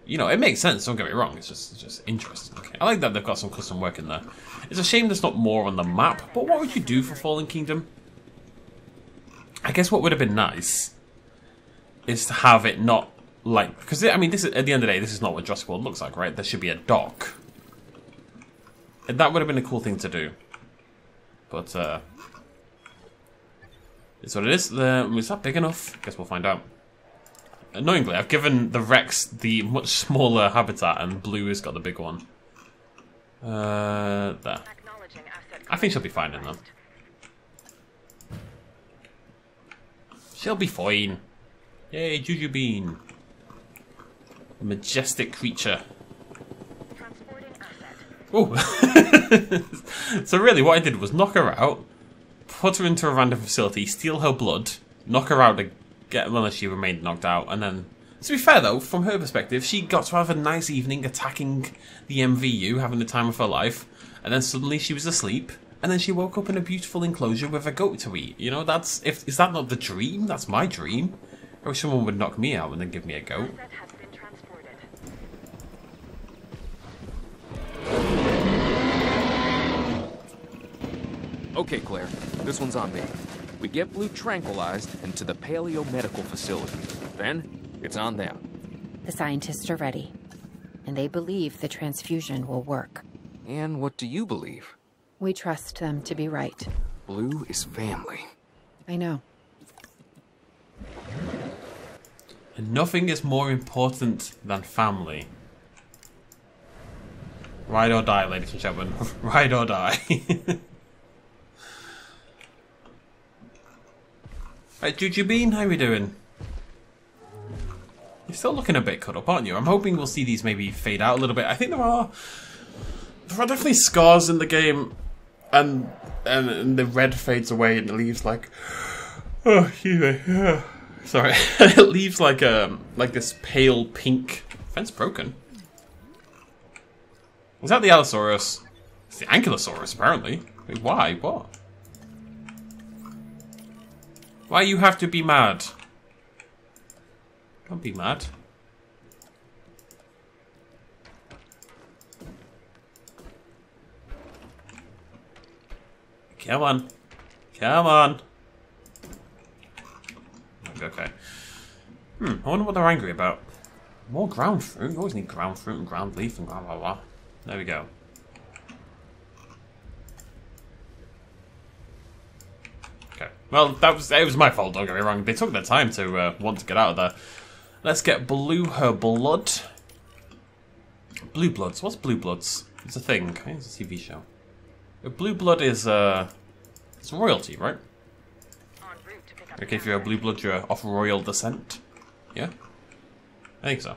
you know, it makes sense. Don't get me wrong. It's just, it's just interesting. Okay, I like that they've got some custom work in there. It's a shame there's not more on the map. But what would you do for Fallen Kingdom? I guess what would have been nice is to have it not like because I mean, this is, at the end of the day, this is not what Jurassic World looks like, right? There should be a dock. And that would have been a cool thing to do. But uh, it's what it is. The, is that big enough? I guess we'll find out. Annoyingly, I've given the Rex the much smaller habitat, and Blue has got the big one. Uh, there. I think she'll be fine in that. She'll be fine. Yay, Juju Bean. Majestic creature. Oh. *laughs* so really, what I did was knock her out, put her into a random facility, steal her blood, knock her out again unless she remained knocked out, and then. To be fair though, from her perspective, she got to have a nice evening attacking the MVU, having the time of her life, and then suddenly she was asleep, and then she woke up in a beautiful enclosure with a goat to eat. You know, that's if is that not the dream? That's my dream. I wish someone would knock me out and then give me a goat. Asset has been transported. Okay, Claire, this one's on me. We get Blue tranquilized and to the Paleo Medical Facility. Then, it's on them. The scientists are ready, and they believe the transfusion will work. And what do you believe? We trust them to be right. Blue is family. I know. And nothing is more important than family. Ride or die, ladies and gentlemen. *laughs* Ride or die. *laughs* right, Juju Bean, how we doing? You're still looking a bit cut up, aren't you? I'm hoping we'll see these maybe fade out a little bit. I think there are there are definitely scars in the game, and and, and the red fades away and it leaves like oh, excuse yeah. Sorry, *laughs* it leaves like um like this pale pink fence broken. Was that the Allosaurus? It's the Ankylosaurus, apparently. Wait, why? What? Why you have to be mad? Don't be mad. Come on. Come on. Okay. Hmm, I wonder what they're angry about. More ground fruit? You always need ground fruit and ground leaf and blah blah blah. There we go. Okay. Well, that was it was my fault, don't get me wrong. They took their time to uh, want to get out of there. Let's get Blue her blood. Blue Bloods. What's Blue Bloods? It's a thing. It's a TV show. Blue Blood is uh it's royalty, right? En route to pick up Okay, if you're a blue blood, you're of royal descent. Yeah? I think so.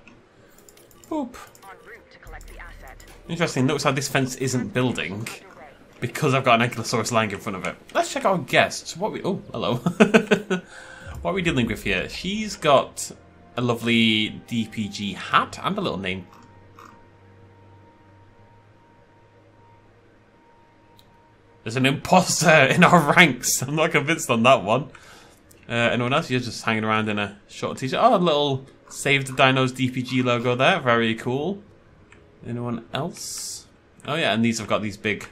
Boop. En route to collect the asset. Interesting, notice how this fence isn't building because I've got an Ankylosaurus lying in front of it. Let's check our guests. What we oh, hello. *laughs* what are we dealing with here? She's got a lovely DPG hat and a little name. There's an imposter *laughs* in our ranks. I'm not convinced on that one. Uh, anyone else? You're just hanging around in a short t-shirt. Oh, a little Save the Dinos DPG logo there. Very cool. Anyone else? Oh yeah, and these have got these big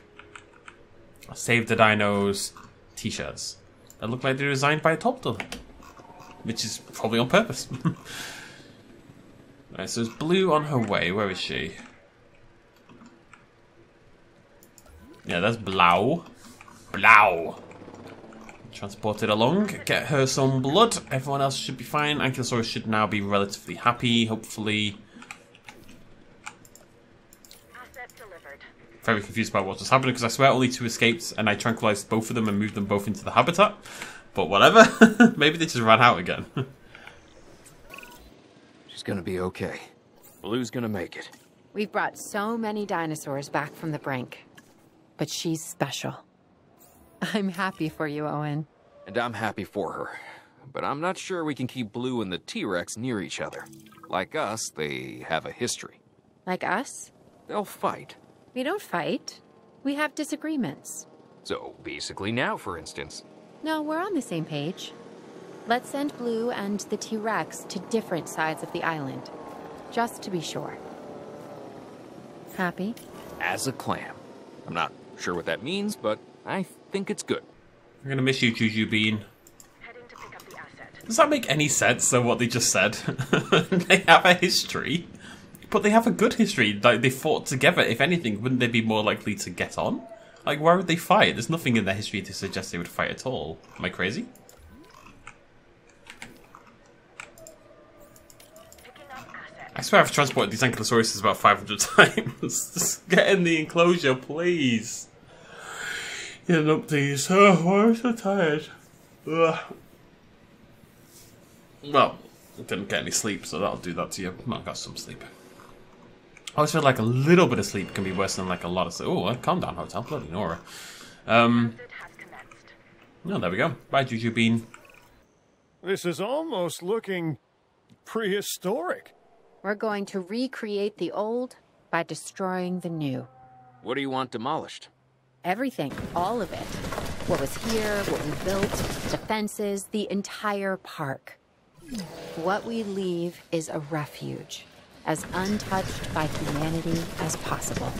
Save the Dinos t-shirts that look like they're designed by a Topdol. Which is probably on purpose. *laughs* Alright, so there's Blue on her way. Where is she? Yeah, that's Blau. Blau. Transport it along, get her some blood. Everyone else should be fine. Ankylosaurus should now be relatively happy, hopefully. Asset delivered. Very confused about what just happened because I swear only two escaped and I tranquilized both of them and moved them both into the habitat. But whatever. *laughs* Maybe they just ran out again. *laughs* She's gonna be okay. Blue's gonna make it. We've brought so many dinosaurs back from the brink. But she's special. I'm happy for you, Owen. And I'm happy for her. But I'm not sure we can keep Blue and the T-Rex near each other. Like us, they have a history. Like us? They'll fight. We don't fight. We have disagreements. So basically now, for instance. No, we're on the same page. Let's send Blue and the T Rex to different sides of the island. Just to be sure. Happy? As a clam. I'm not sure what that means, but I think it's good. I'm gonna miss you, Juju Bean. Heading to pick up the asset. Does that make any sense, though, what they just said? *laughs* they have a history. But they have a good history. Like, they fought together. If anything, wouldn't they be more likely to get on? Like, why would they fight? There's nothing in their history to suggest they would fight at all. Am I crazy? Picking up asset. I swear I've transported these Ankylosauruses about 500 *laughs* times. Just get in the enclosure, please. Get up, please. Oh, why am so tired? Ugh. Well, I didn't get any sleep, so that'll do that to you. I got some sleep. I always feel like a little bit of sleep can be worse than like a lot of sleep. Oh, calm down, hotel. Bloody Nora. Um, no, there we go. Bye, Juju Bean. This is almost looking prehistoric. We're going to recreate the old by destroying the new. What do you want demolished? Everything, all of it. What was here, what we built, the fences, the entire park. What we leave is a refuge, as untouched by humanity as possible.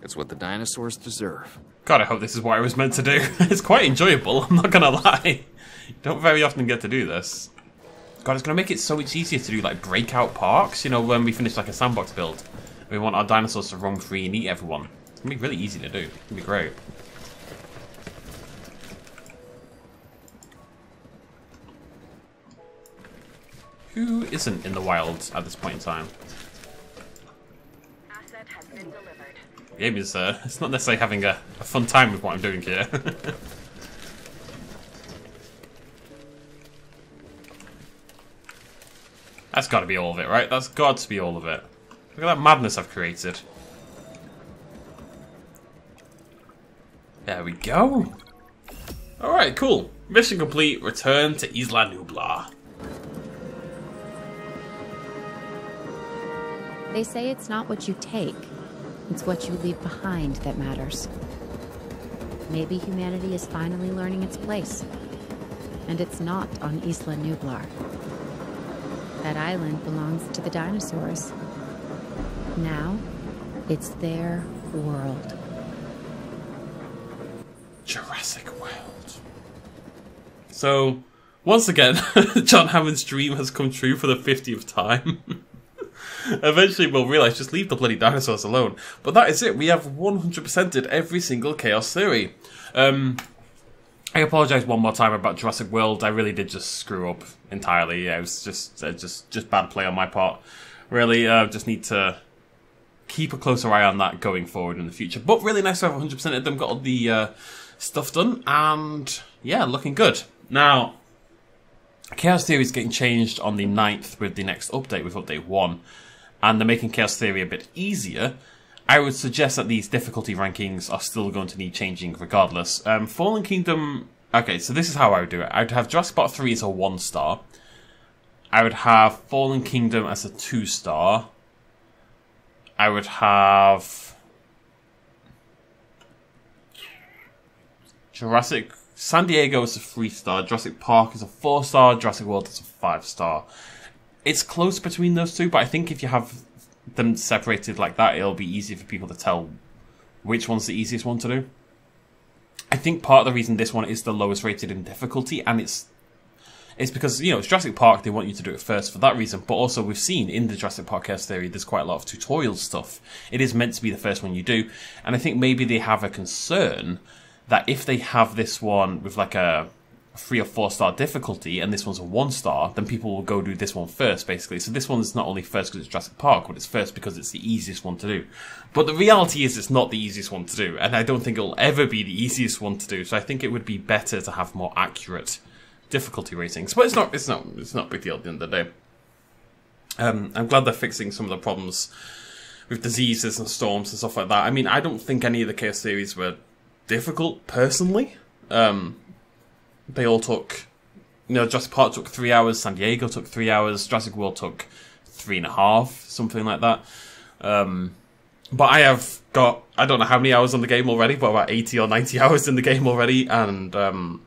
It's what the dinosaurs deserve. God, I hope this is what I was meant to do. *laughs* it's quite enjoyable, I'm not gonna lie. Don't very often get to do this. God, it's gonna make it so much easier to do like breakout parks, you know, when we finish like a sandbox build. We want our dinosaurs to roam free and eat everyone. It's gonna be really easy to do. It's gonna be great. Who isn't in the wild at this point in time? Asset has been delivered. The game is, uh, it's not necessarily having a, a fun time with what I'm doing here. *laughs* That's got to be all of it, right? That's got to be all of it. Look at that madness I've created. There we go. Alright, cool. Mission complete. Return to Isla Nublar. They say it's not what you take, it's what you leave behind that matters. Maybe humanity is finally learning its place. And it's not on Isla Nublar. That island belongs to the dinosaurs. Now, it's their world. Jurassic World. So, once again, *laughs* John Hammond's dream has come true for the 50th time. *laughs* Eventually, we'll realize just leave the bloody dinosaurs alone. But that is it. We have 100%ed every single Chaos Theory. Um, I apologize one more time about Jurassic World. I really did just screw up entirely. Yeah, it was just uh, just just bad play on my part. Really, uh, just need to keep a closer eye on that going forward in the future. But really nice to have 100% of them, got all the uh, stuff done, and yeah, looking good. Now, Chaos Theory is getting changed on the 9th with the next update, with update 1, and they're making Chaos Theory a bit easier. I would suggest that these difficulty rankings are still going to need changing regardless. Um, Fallen Kingdom. Okay, so this is how I would do it. I'd have Jurassic Park 3 as a 1 star. I would have Fallen Kingdom as a 2 star. I would have Jurassic San Diego is a three star, Jurassic Park is a four star, Jurassic World is a five star. It's close between those two, but I think if you have them separated like that, it'll be easy for people to tell which one's the easiest one to do. I think part of the reason this one is the lowest rated in difficulty, and it's it's because you know it's Jurassic Park. They want you to do it first for that reason, but also we've seen in the Jurassic Park Chaos Theory, there's quite a lot of tutorial stuff. It is meant to be the first one you do, and I think maybe they have a concern that if they have this one with like a three or four star difficulty and this one's a one star, then people will go do this one first, basically. So this one's not only first because it's Jurassic Park, but it's first because it's the easiest one to do. But the reality is it's not the easiest one to do, and I don't think it'll ever be the easiest one to do. So I think it would be better to have more accurate difficulty ratings. But it's not it's not it's not a big deal at the end of the day. Um, I'm glad they're fixing some of the problems with diseases and storms and stuff like that. I mean, I don't think any of the Chaos series were difficult personally. Um, they all took, you know, Jurassic Park took three hours, San Diego took three hours, Jurassic World took three and a half, something like that. Um, but I have got, I don't know how many hours on the game already, but about 80 or 90 *laughs* hours in the game already, and um,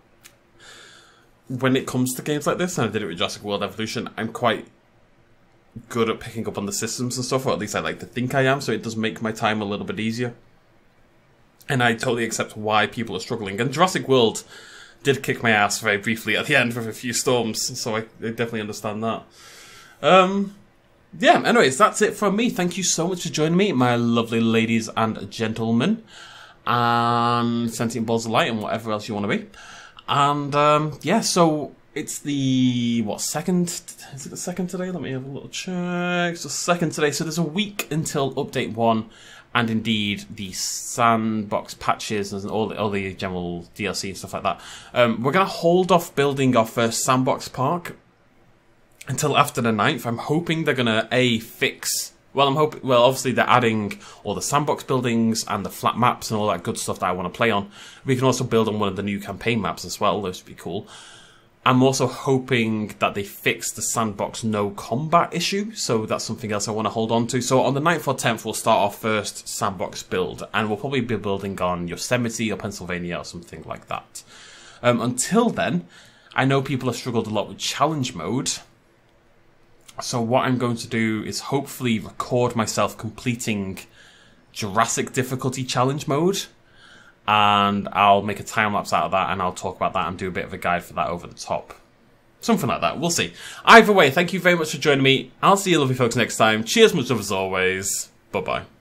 when it comes to games like this, and I did it with Jurassic World Evolution, I'm quite good at picking up on the systems and stuff, or at least I like to think I am, so it does make my time a little bit easier. And I totally accept why people are struggling. And Jurassic World did kick my ass very briefly at the end with a few storms, so I, I definitely understand that. Um, yeah, anyways, that's it from me. Thank you so much for joining me, my lovely ladies and gentlemen, and sentient balls of light and whatever else you want to be. And um, yeah, so it's the what second? Is it the second today? Let me have a little check. It's the second today. So there's a week until update one, and indeed the sandbox patches and all the all the general DLC and stuff like that. Um, we're gonna hold off building our first sandbox park until after the 9th. I'm hoping they're gonna a fix. Well, I'm hoping. Well, obviously they're adding all the sandbox buildings and the flat maps and all that good stuff that I want to play on. We can also build on one of the new campaign maps as well. Those would be cool. I'm also hoping that they fix the sandbox no combat issue, so that's something else I want to hold on to. So on the 9th or 10th, we'll start our first sandbox build, and we'll probably be building on Yosemite or Pennsylvania or something like that. Um, until then, I know people have struggled a lot with challenge mode, so what I'm going to do is hopefully record myself completing Jurassic difficulty challenge mode and I'll make a time lapse out of that and I'll talk about that and do a bit of a guide for that over the top. Something like that. We'll see. Either way, thank you very much for joining me. I'll see you lovely folks next time. Cheers much love as always. Bye bye.